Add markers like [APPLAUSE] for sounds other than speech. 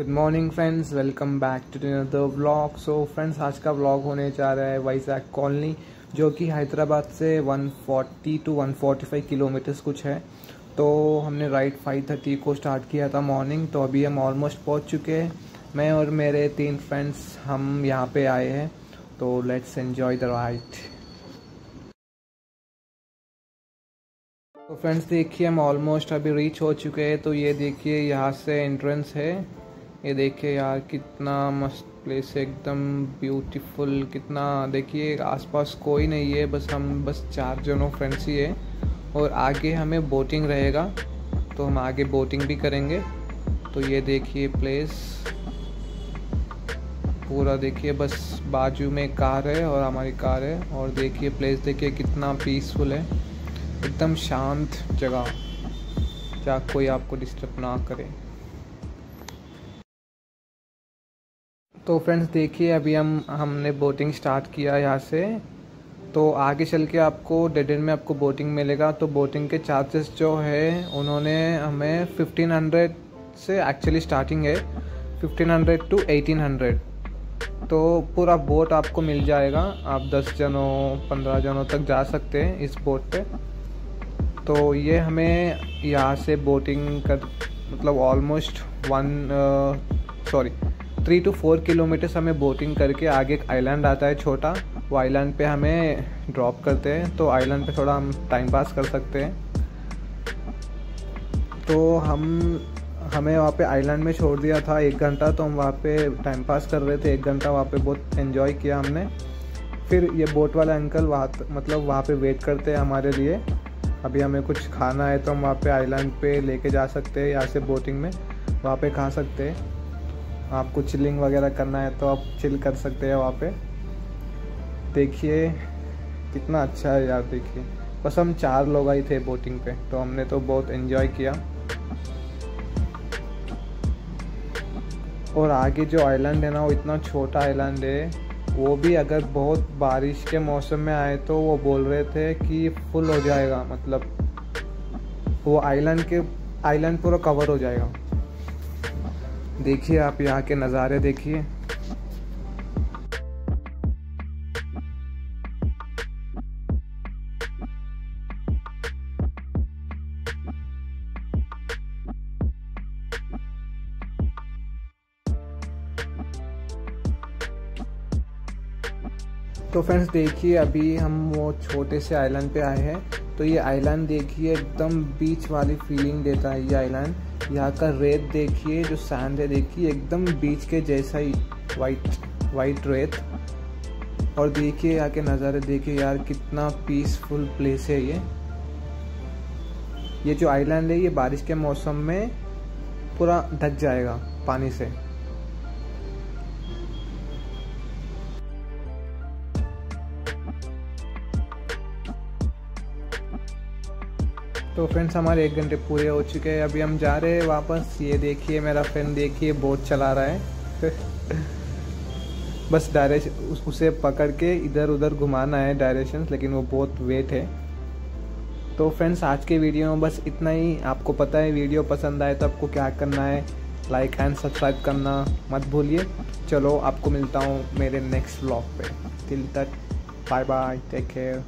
Good morning friends welcome back to another vlog so friends आज का vlog होने जा रहा है वाइजैक कॉलोनी, जो कि हैदराबाद से 140 टू 145 किलोमीटर्स कुछ है। तो हमने राइड 5:30 को स्टार्ट किया था मॉर्निंग तो अभी हम ऑलमोस्ट पहुँच चुके हैं। मैं और मेरे तीन फ्रेंड्स हम यहाँ पे आए हैं। तो लेट्स एन्जॉय द राइड तो फ्रेंड्स देखिए, हम ऑलमोस्ट अभी रीच हो चुके हैं। तो ये देखिए, यहाँ से एंट्रेंस है। ये देखिए यार, कितना मस्त प्लेस है, एकदम ब्यूटीफुल कितना, देखिए, आसपास कोई नहीं है, बस हम, बस चार जनों फ्रेंड्स ही है, और आगे हमें बोटिंग रहेगा तो हम आगे बोटिंग भी करेंगे। तो ये देखिए प्लेस पूरा देखिए, बस बाजू में कार है और हमारी कार है, और देखिए प्लेस देखिए कितना पीसफुल है, एकदम शांत जगह, जहाँ कोई आपको डिस्टर्ब ना करे। तो फ्रेंड्स देखिए, अभी हम, हमने बोटिंग स्टार्ट किया यहाँ से। तो आगे चल के आपको डेड में आपको बोटिंग मिलेगा। तो बोटिंग के चार्जेस जो है, उन्होंने हमें 1500 से एक्चुअली स्टार्टिंग है। 1500 टू 1800 तो पूरा बोट आपको मिल जाएगा। आप 10 जनों 15 जनों तक जा सकते हैं इस बोट पे। तो ये हमें यहाँ से बोटिंग कर मतलब almost one sorry three two four kilometers हमें बोटिंग करके आगे एक आइलैंड आता है छोटा। वो आइलैंड पे हमें ड्रॉप करते हैं। तो आइलैंड पे थोड़ा हम टाइम पास कर सकते हैं। तो हम, हमें वहाँ पे आइलैंड में छोड़ दिया था एक घंटा। तो हम वहाँ पे टाइम पास कर रहे थे। एक घंटा वहाँ पे बहुत एंजॉय किया हमने। फिर ये बोट वाला अंकल वहाँ मतलब वहाँ पे वेट करते हैं हमारे लिए। अभी हमें कुछ खाना है तो हम वहाँ पे आइलैंड पे लेके जा सकते हैं। यहाँ से बोटिंग में वहाँ पे खा सकते हैं। आपको चिलिंग वगैरह करना है तो आप चिल कर सकते हैं वहाँ पे। देखिए, कितना अच्छा है यार, देखिए। बस हम चार लोग आए थे बोटिंग पे तो हमने तो बहुत एंजॉय किया। और आगे जो आइलैंड है ना, वो इतना छोटा आइलैंड है। वो भी अगर बहुत बारिश के मौसम में आए तो वो बोल रहे थे कि फुल हो जाएगा मतलब वो आइलैंड के आइलैंड पूरा कवर हो जाएगा। देखिए आप यहाँ के नज़ारे देखिए। तो फ्रेंड्स, देखिए अभी हम वो छोटे से आइलैंड पे आए हैं। तो ये आइलैंड देखिए, एकदम बीच वाली फीलिंग देता है ये आइलैंड यहाँ का रेत देखिए, जो सैंड है, देखिए, एकदम बीच के जैसा ही वाइट वाइट रेत। और देखिए, यहाँ के नज़ारे देखिए यार, कितना पीसफुल प्लेस है ये। ये जो आइलैंड है, ये बारिश के मौसम में पूरा ढक जाएगा पानी से। तो फ्रेंड्स हमारे एक घंटे पूरे हो चुके हैं। अभी हम जा रहे हैं वापस। ये देखिए, मेरा फ्रेंड देखिए बोट चला रहा है। [LAUGHS] बस डायरेक्शन उसे पकड़ के इधर उधर घुमाना है डायरेक्शन लेकिन वो बहुत वेट है। तो फ्रेंड्स आज के वीडियो में बस इतना ही। आपको पता है वीडियो पसंद आए तो आपको क्या करना है? लाइक एंड सब्सक्राइब करना मत भूलिए। चलो, आपको मिलता हूँ मेरे नेक्स्ट ब्लॉग पे। टिल तक बाय बाय टेक केयर